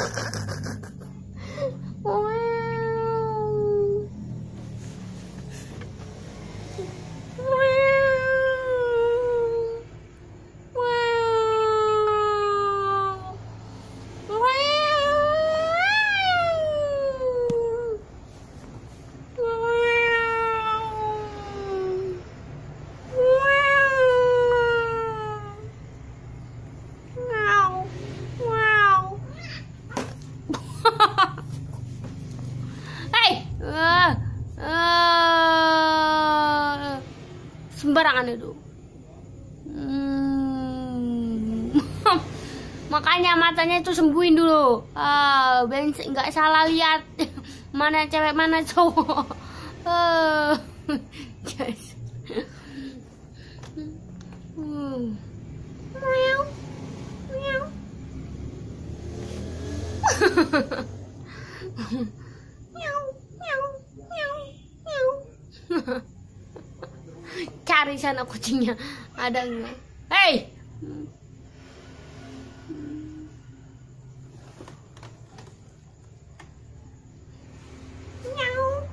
ハハハハ! Hmm. Makanya matanya itu sembuhin dulu. Ah, biar nggak salah lihat mana cewek mana cowok. Ah. Yes. Hmm. Meow. Meow. Meow, meow, meow, meow. Cari sana kucingnya. Ada nggak? Hei! Meow.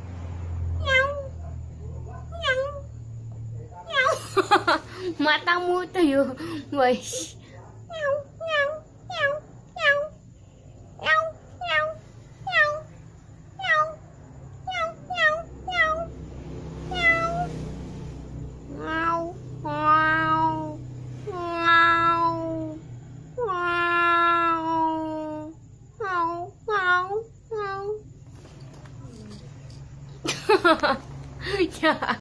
Matamu tuh yuk, guys. Meow, meow, meow, meow. Meow, meow, meow. Meow. Meow, meow, meow. Meow. Meow, meow. Meow. Meow. Meow, meow, meow. ya.